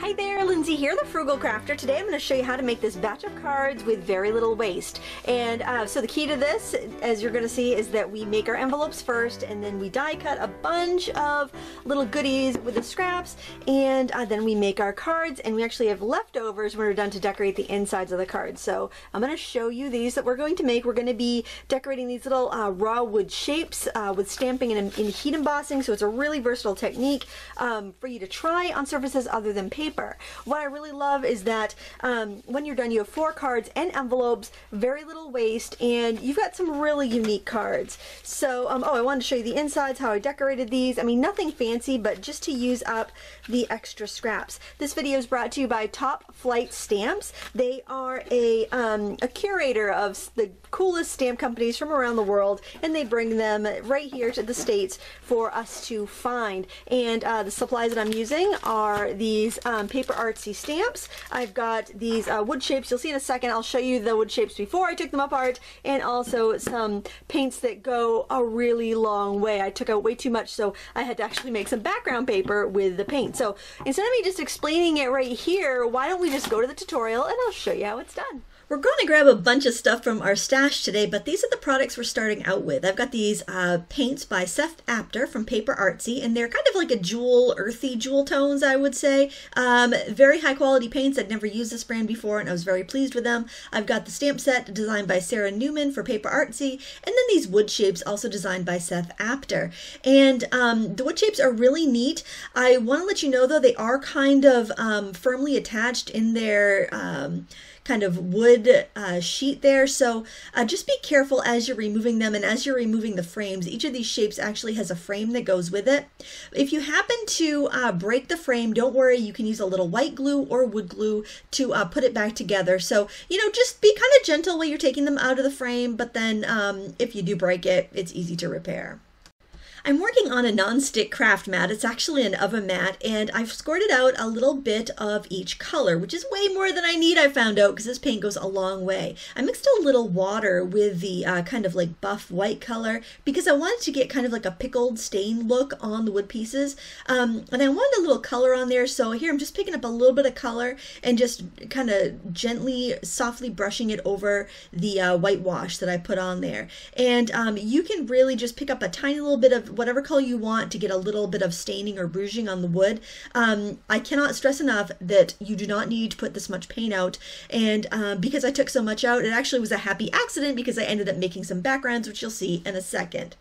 Hi there, Lindsay here, the Frugal Crafter. Today I'm going to show you how to make this batch of cards with very little waste. And uh, so the key to this, as you're going to see, is that we make our envelopes first and then we die cut a bunch of little goodies with the scraps and uh, then we make our cards and we actually have leftovers when we're done to decorate the insides of the cards. So I'm going to show you these that we're going to make. We're going to be decorating these little uh, raw wood shapes uh, with stamping and, and, heat embossing. So it's a really versatile technique um, for you to try on surfaces other than paper. What I really love is that um, when you're done, you have four cards and envelopes, very little waste, and you've got some really unique cards. So, um, oh, I wanted to show you the insides, how I decorated these. I mean, nothing fancy, but just to use up the extra scraps. This video is brought to you by Top Flight Stamps. They are a, um, a curator of the coolest stamp companies from around the world, and they bring them right here to the States for us to find. And uh, the supplies that I'm using are these um, paper artsy stamps. I've got these uh, wood shapes. You'll see in a second. I'll show you the wood shapes before I took them apart, and also some paints that go a really long way. I took out way too much, so I had to actually make some background paper with the paint. So instead of me just explaining it right here, why don't we just go to the tutorial and I'll show you how it's done. We're going to grab a bunch of stuff from our stash today, but these are the products we're starting out with. I've got these uh, paints by Seth Apter from Paper Artsy, and they're kind of like a jewel, earthy jewel tones, I would say. Um, very high quality paints. I'd never used this brand before, and I was very pleased with them. I've got the stamp set designed by Sara Naumann for Paper Artsy, and then these wood shapes also designed by Seth Apter. And um, the wood shapes are really neat. I want to let you know, though, they are kind of um, firmly attached in their um, kind of wood uh, sheet there. So uh, just be careful as you're removing them and as you're removing the frames. Each of these shapes actually has a frame that goes with it. If you happen to uh, break the frame, don't worry, you can use a little white glue or wood glue to uh, put it back together. So, you know, just be kind of gentle while you're taking them out of the frame, but then um, if you do break it, it's easy to repair. I'm working on a non-stick craft mat. It's actually an oven mat, and I've squirted out a little bit of each color, which is way more than I need, I found out, because this paint goes a long way. I mixed a little water with the uh, kind of like buff white color because I wanted to get kind of like a pickled stain look on the wood pieces. Um, and I wanted a little color on there, so here I'm just picking up a little bit of color and just kind of gently, softly brushing it over the uh, whitewash that I put on there. And um, you can really just pick up a tiny little bit of whatever color you want to get a little bit of staining or bruising on the wood. Um, I cannot stress enough that you do not need to put this much paint out. And um, because I took so much out, it actually was a happy accident because I ended up making some backgrounds, which you'll see in a second.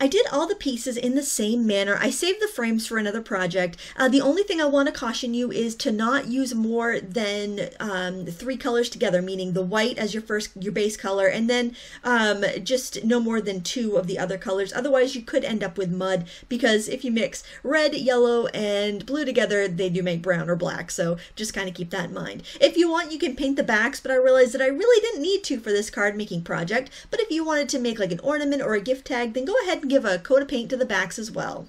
I did all the pieces in the same manner. I saved the frames for another project. Uh, the only thing I want to caution you is to not use more than um, three colors together, meaning the white as your first, your base color, and then um, just no more than two of the other colors. Otherwise, you could end up with mud because if you mix red, yellow, and blue together, they do make brown or black. So just kind of keep that in mind. If you want, you can paint the backs, but I realized that I really didn't need to for this card making project. But if you wanted to make like an ornament or a gift tag, then go ahead give a coat of paint to the backs as well.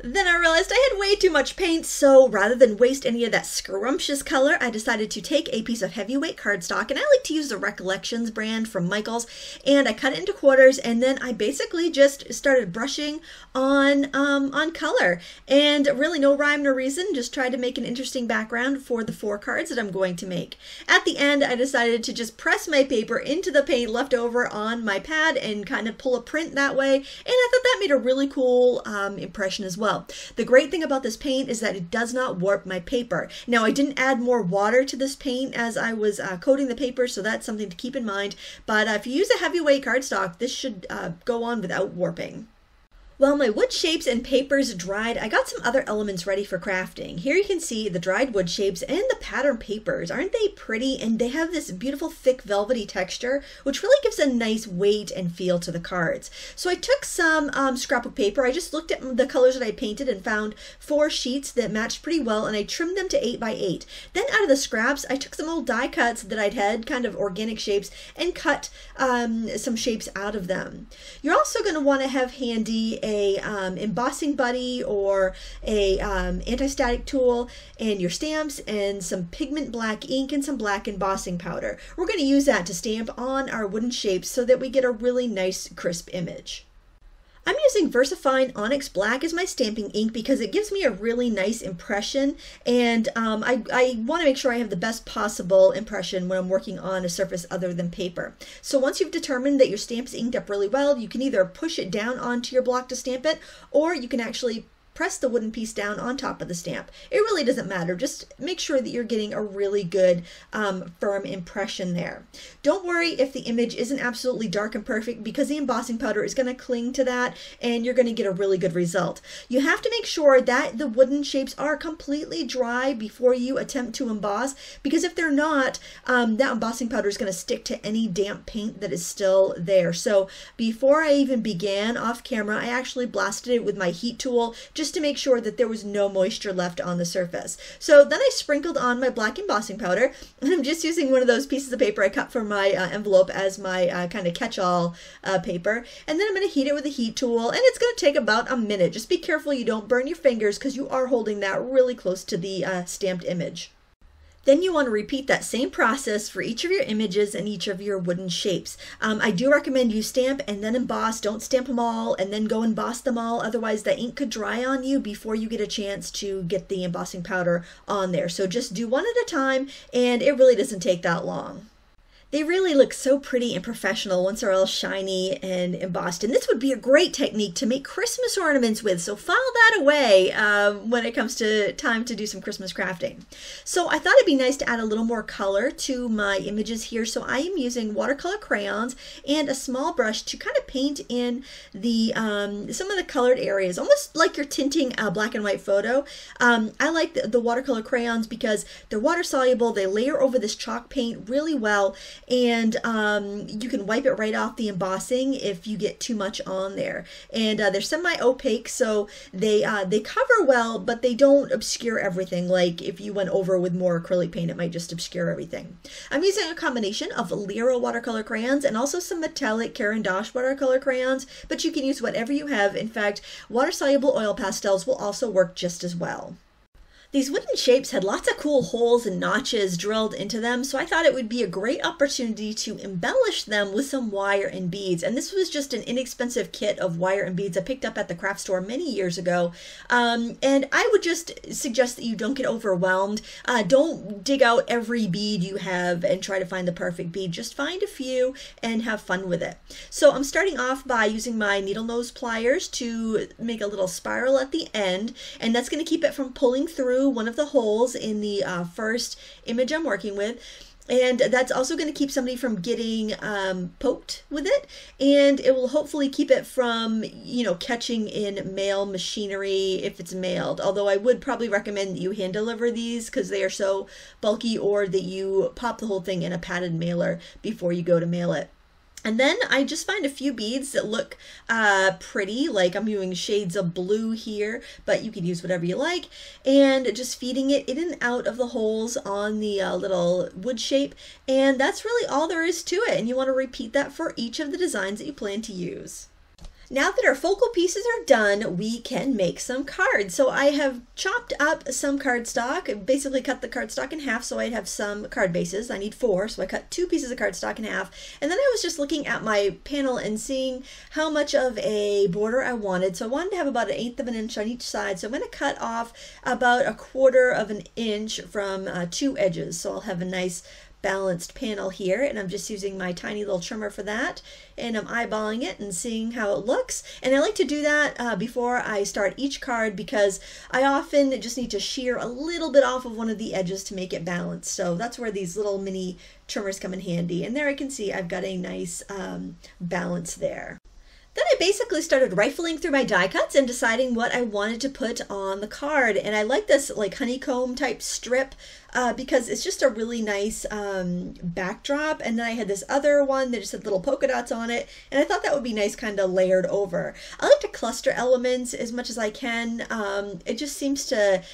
Then I realized I had way too much paint, so rather than waste any of that scrumptious color, I decided to take a piece of heavyweight cardstock, and I like to use the Recollections brand from Michaels, and I cut it into quarters, and then I basically just started brushing on um, on color, and really no rhyme nor reason, just tried to make an interesting background for the four cards that I'm going to make. At the end, I decided to just press my paper into the paint left over on my pad and kind of pull a print that way, and I thought that made a really cool um, impression as well well. The great thing about this paint is that it does not warp my paper. Now I didn't add more water to this paint as I was uh, coating the paper, so that's something to keep in mind. But uh, if you use a heavyweight cardstock, this should uh, go on without warping. While my wood shapes and papers dried, I got some other elements ready for crafting. Here you can see the dried wood shapes and the pattern papers. Aren't they pretty? And they have this beautiful thick velvety texture, which really gives a nice weight and feel to the cards. So I took some um, scrapbook paper. I just looked at the colors that I painted and found four sheets that matched pretty well, and I trimmed them to 8 by 8 Then out of the scraps, I took some old die cuts that I'd had, kind of organic shapes, and cut um, some shapes out of them. You're also going to want to have handy a um, embossing buddy or a um, anti-static tool and your stamps and some pigment black ink and some black embossing powder. We're going to use that to stamp on our wooden shapes so that we get a really nice crisp image. I'm using VersaFine Onyx Black as my stamping ink because it gives me a really nice impression and um, I, I want to make sure I have the best possible impression when I'm working on a surface other than paper. So once you've determined that your stamp is inked up really well, you can either push it down onto your block to stamp it or you can actually press the wooden piece down on top of the stamp. It really doesn't matter. Just make sure that you're getting a really good um, firm impression there. Don't worry if the image isn't absolutely dark and perfect because the embossing powder is going to cling to that and you're going to get a really good result. You have to make sure that the wooden shapes are completely dry before you attempt to emboss because if they're not, um, that embossing powder is going to stick to any damp paint that is still there. So before I even began off camera, I actually blasted it with my heat tool just just to make sure that there was no moisture left on the surface. So then I sprinkled on my black embossing powder, and I'm just using one of those pieces of paper I cut from my uh, envelope as my uh, kind of catch-all uh, paper. And then I'm going to heat it with a heat tool, and it's going to take about a minute. Just be careful you don't burn your fingers because you are holding that really close to the uh, stamped image. Then you want to repeat that same process for each of your images and each of your wooden shapes. Um, I do recommend you stamp and then emboss. Don't stamp them all and then go emboss them all. Otherwise, the ink could dry on you before you get a chance to get the embossing powder on there. So just do one at a time and it really doesn't take that long. They really look so pretty and professional once they're all shiny and embossed. And this would be a great technique to make Christmas ornaments with. So file that away um, when it comes to time to do some Christmas crafting. So I thought it'd be nice to add a little more color to my images here. So I am using watercolor crayons and a small brush to kind of paint in the um, some of the colored areas, almost like you're tinting a black and white photo. Um, I like the, the watercolor crayons because they're water soluble. They layer over this chalk paint really well and um, you can wipe it right off the embossing if you get too much on there. And uh, they're semi-opaque, so they uh, they cover well, but they don't obscure everything. Like if you went over with more acrylic paint, it might just obscure everything. I'm using a combination of Lyra watercolor crayons and also some metallic Caran d'Ache watercolor crayons, but you can use whatever you have. In fact, water-soluble oil pastels will also work just as well. These wooden shapes had lots of cool holes and notches drilled into them, so I thought it would be a great opportunity to embellish them with some wire and beads. And this was just an inexpensive kit of wire and beads I picked up at the craft store many years ago. Um, and I would just suggest that you don't get overwhelmed. Uh, don't dig out every bead you have and try to find the perfect bead. Just find a few and have fun with it. So I'm starting off by using my needle nose pliers to make a little spiral at the end, and that's going to keep it from pulling through through one of the holes in the uh, first image I'm working with. And that's also going to keep somebody from getting um, poked with it. And it will hopefully keep it from you know catching in mail machinery if it's mailed. Although i would probably recommend that you hand deliver these because they are so bulky or that you pop the whole thing in a padded mailer before you go to mail it and then I just find a few beads that look uh, pretty, like I'm using shades of blue here, but you can use whatever you like, and just feeding it in and out of the holes on the uh, little wood shape, and that's really all there is to it, and you want to repeat that for each of the designs that you plan to use. Now that our focal pieces are done, we can make some cards. So I have chopped up some cardstock, basically cut the cardstock in half so I'd have some card bases. I need four, so I cut two pieces of cardstock in half. And then I was just looking at my panel and seeing how much of a border I wanted. So I wanted to have about an eighth of an inch on each side. So I'm going to cut off about a quarter of an inch from uh, two edges. So I'll have a nice balanced panel here and I'm just using my tiny little trimmer for that and I'm eyeballing it and seeing how it looks and I like to do that uh, before I start each card because I often just need to shear a little bit off of one of the edges to make it balanced so that's where these little mini trimmers come in handy and there I can see I've got a nice um, balance there. Then I basically started rifling through my die cuts and deciding what I wanted to put on the card. And I like this like honeycomb type strip uh, because it's just a really nice um, backdrop. And then I had this other one that just had little polka dots on it. And I thought that would be nice kind of layered over. I like to cluster elements as much as I can. Um, it just seems to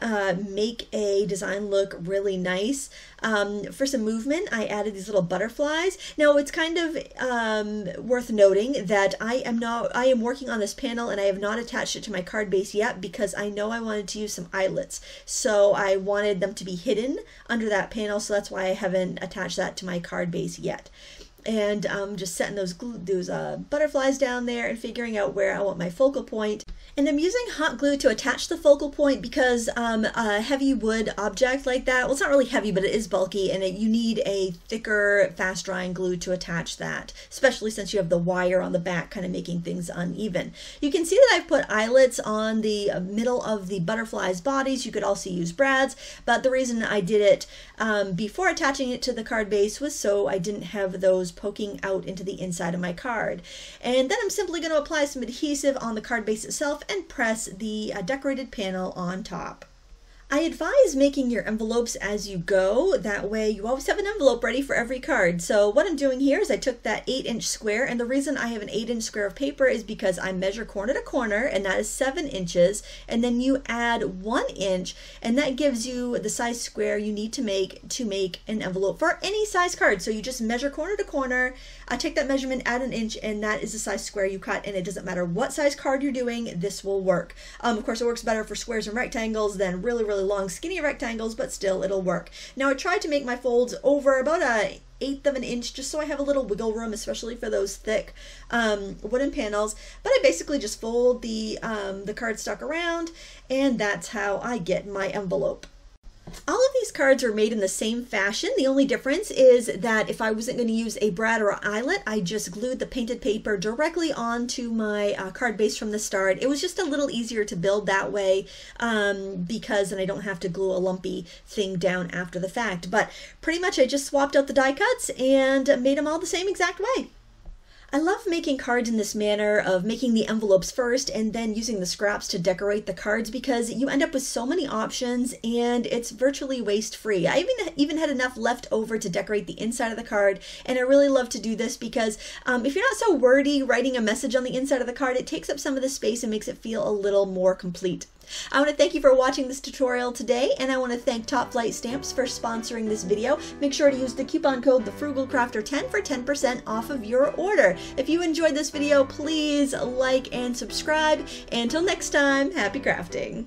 uh, make a design look really nice. Um, for some movement, I added these little butterflies. Now it's kind of um, worth noting that I am not, I am working on this panel and I have not attached it to my card base yet because I know I wanted to use some eyelets. So I wanted them to be hidden under that panel. So that's why I haven't attached that to my card base yet. and I'm just setting those those uh, butterflies down there and figuring out where I want my focal point. And I'm using hot glue to attach the focal point because um, a heavy wood object like that, well, it's not really heavy, but it is bulky, and it, you need a thicker, fast drying glue to attach that, especially since you have the wire on the back kind of making things uneven. You can see that I've put eyelets on the uh, middle of the butterflies' bodies. You could also use brads, but the reason I did it um, before attaching it to the card base was so I didn't have those poking out into the inside of my card. And then I'm simply going to apply some adhesive on the card base itself and press the uh, decorated panel on top. I advise making your envelopes as you go. That way you always have an envelope ready for every card. So what I'm doing here is I took that 8 inch square and the reason I have an 8 inch square of paper is because I measure corner to corner and that is 7 inches and then you add 1 inch and that gives you the size square you need to make to make an envelope for any size card. So you just measure corner to corner, I take that measurement, add an inch and that is the size square you cut and it doesn't matter what size card you're doing, this will work. Um, of course it works better for squares and rectangles than really really long skinny rectangles, but still it'll work. Now I tried to make my folds over about a eighth of an inch just so I have a little wiggle room, especially for those thick um, wooden panels. But I basically just fold the, um, the cardstock around and that's how I get my envelope. All of these cards are made in the same fashion. The only difference is that if I wasn't going to use a brad or eyelet, I just glued the painted paper directly onto my uh, card base from the start. It was just a little easier to build that way um, because then I don't have to glue a lumpy thing down after the fact. But pretty much I just swapped out the die cuts and made them all the same exact way. I love making cards in this manner of making the envelopes first and then using the scraps to decorate the cards because you end up with so many options and it's virtually waste free. I even even had enough left over to decorate the inside of the card and I really love to do this because um, if you're not so wordy writing a message on the inside of the card, it takes up some of the space and makes it feel a little more complete. I want to thank you for watching this tutorial today, and I want to thank Top Flight Stamps for sponsoring this video. Make sure to use the coupon code TheFrugalCrafter10 for 10% off of your order. If you enjoyed this video, please like and subscribe. Until next time, happy crafting!